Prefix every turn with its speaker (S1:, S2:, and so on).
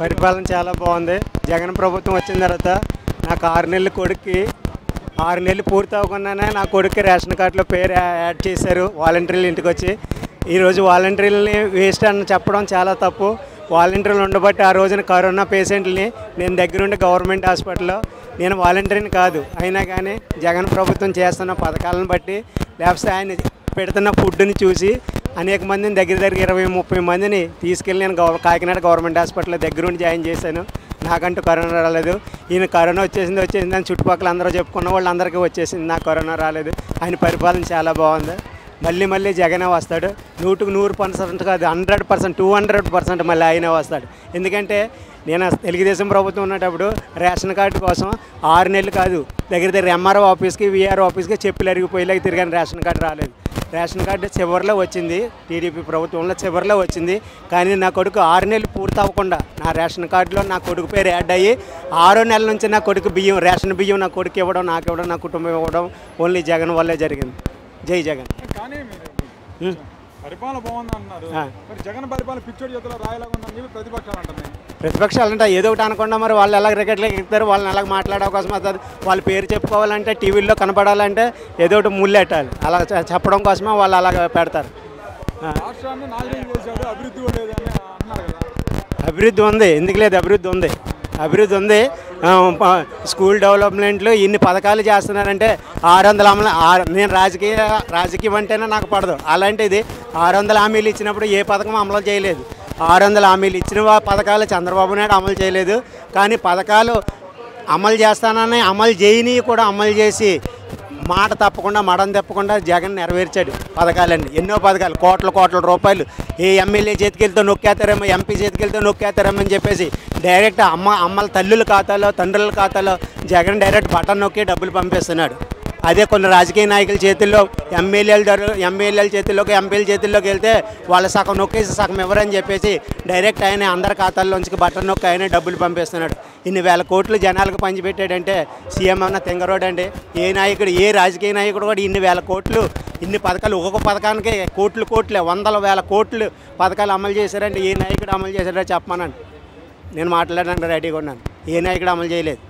S1: పరిపాలన చాలా బాగుంది. జగన్ ప్రభుత్వం వచ్చిన తర్వాత నాకు ఆరు నెలల కొడుక్కి ఆరు నెలలు పూర్తి అవ్వకుండానే నా కొడుక్కి రేషన్ కార్డులో పేరు యాడ్ చేశారు వాలంటీర్లు ఇంటికి వచ్చి. ఈరోజు వాలంటీర్లని వేస్ట్ అని చెప్పడం చాలా తప్పు. వాలంటీర్లు ఉండబట్టి ఆ రోజున కరోనా పేషెంట్ని నేను దగ్గరుండి గవర్నమెంట్ హాస్పిటల్లో నేను వాలంటీర్ని కాదు. అయినా కానీ జగన్ ప్రభుత్వం చేస్తున్న పథకాలను బట్టి లేకపోతే ఆయన పెడుతున్న ఫుడ్ని చూసి అనేక మందిని దగ్గర దగ్గర ఇరవై ముప్పై మందిని తీసుకెళ్ళి నేను గవ కాకినాడ గవర్నమెంట్ హాస్పిటల్లో దగ్గరుండి జాయిన్ చేశాను. నాకంటూ కరోనా రాలేదు. ఈయన కరోనా వచ్చేసింది వచ్చేసింది అని చుట్టుపక్కల అందరూ చెప్పుకున్న వాళ్ళందరికీ వచ్చేసింది. నాకు కరోనా రాలేదు. ఆయన పరిపాలన చాలా బాగుంది. మళ్ళీ మళ్ళీ జగనే వస్తాడు. నూటుకు నూరు పర్సెంట్ కాదు hundred percent two hundred percent మళ్ళీ ఆయనే వస్తాడు. ఎందుకంటే నేను తెలుగుదేశం ప్రభుత్వం ఉన్నప్పుడు రేషన్ కార్డు కోసం ఆరు నెలలు కాదు దగ్గర దగ్గర ఎంఆర్ఓ ఆఫీస్కి విఆర్ఓ ఆఫీస్కి చెప్పులు అరిగిపోయేలాగా తిరిగాను. రేషన్ కార్డు రాలేదు. రేషన్ కార్డు చివరిలో వచ్చింది. టీడీపీ ప్రభుత్వంలో చివరిలో వచ్చింది. కానీ నా కొడుకు ఆరు నెలలు పూర్తి అవ్వకుండా నా రేషన్ కార్డులో నా కొడుకు పేరు యాడ్ అయ్యి ఆరో నెలల నుంచి నా కొడుకు బియ్యం రేషన్ బియ్యం నా కొడుకు ఇవ్వడం నాకు ఇవ్వడం నా కుటుంబం ఇవ్వడం ఓన్లీ జగన్ వల్లే జరిగింది. జై జగన్.
S2: పరిపాలన బాగుంది అంటున్నారు
S1: ఆ.
S2: మరి జగన్ పరిపాలన పిచ్చోడి చేతిలో రాయలాగా ఉందని చెప్పి ప్రతిపక్షాలు అంటున్నాయి
S1: ప్రతిపక్షాలు అంటే ఏదో ఒకటి అనకుండా మరి వాళ్ళు ఎలా క్రికెట్లోకి ఎక్కుతారు వాళ్ళని ఎలా మాట్లాడే అవకాశం అవుతుంది వాళ్ళ పేరు చెప్పుకోవాలంటే టీవీల్లో కనపడాలంటే ఏదో ఒకటి ముళ్ళెట్టాలి అలా చెప్పడం కోసమే వాళ్ళు అలా పెడతారు. ఆ,
S2: రాష్ట్రాన్ని నాశనం చేశాడు అభివృద్ధి కదా.
S1: అభివృద్ధి ఉంది. ఎందుకు లేదు? అభివృద్ధి ఉంది. అభివృద్ధి ఉంది. స్కూల్ డెవలప్మెంట్లు ఇన్ని పథకాలు చేస్తున్నారంటే ఆరు వందల అమలు నేను రాజకీయ రాజకీయం అంటేనే నాకు పడదు. అలాంటిది ఆరు వందల హామీలు ఇచ్చినప్పుడు ఏ పథకం అమలు చేయలేదు. ఆరు వందల హామీలు ఇచ్చిన పథకాలు చంద్రబాబు నాయుడు అమలు చేయలేదు. కానీ పథకాలు అమలు చేస్తానని అమలు చేయని కూడా అమలు చేసి మాట తప్పకుండా మడం తప్పకుండా జగన్ నెరవేర్చాడు పథకాలన్నీ. ఎన్నో పథకాలు. కోట్ల కోట్ల రూపాయలు. ఏ ఎమ్మెల్యే చేతికెళ్తే నొక్కేస్తారేమో ఎంపీ చేతికెళ్తే నొక్కేస్తారేమో అని చెప్పేసి డైరెక్ట్ అమ్మ అమ్మల తల్లుల ఖాతాలో తండ్రుల ఖాతాలో జగన్ డైరెక్ట్ బటన్ నొక్కి డబ్బులు పంపిస్తున్నాడు. అదే కొన్ని రాజకీయ నాయకుల చేతుల్లో ఎమ్మెల్యేల ధర ఎమ్మెల్యేల చేతుల్లోకి ఎంపీల చేతుల్లోకి వెళ్తే వాళ్ళ సగం నొక్కేసి సగం ఇవ్వరని చెప్పేసి డైరెక్ట్ ఆయన అందరి ఖాతాల్లోంచి బటన్ నొక్క ఆయన డబ్బులు పంపిస్తున్నాడు. ఇన్ని వేల కోట్లు జనాలకు పంచిపెట్టాడంటే సీఎం అన్న తెంగరోడ్ అండి ఏ నాయకుడు ఏ రాజకీయ నాయకుడు కూడా ఇన్ని వేల కోట్లు ఇన్ని పథకాలు ఒక్కొక్క పథకానికి కోట్లు కోట్లే వందల వేల కోట్లు పథకాలు అమలు చేశారంటే ఏ నాయకుడు అమలు చేశాడో చెప్పమనండి. నేను మాట్లాడడానికి రెడీగా ఉన్నాను. ఏ నాయకుడు అమలు చేయలేదు.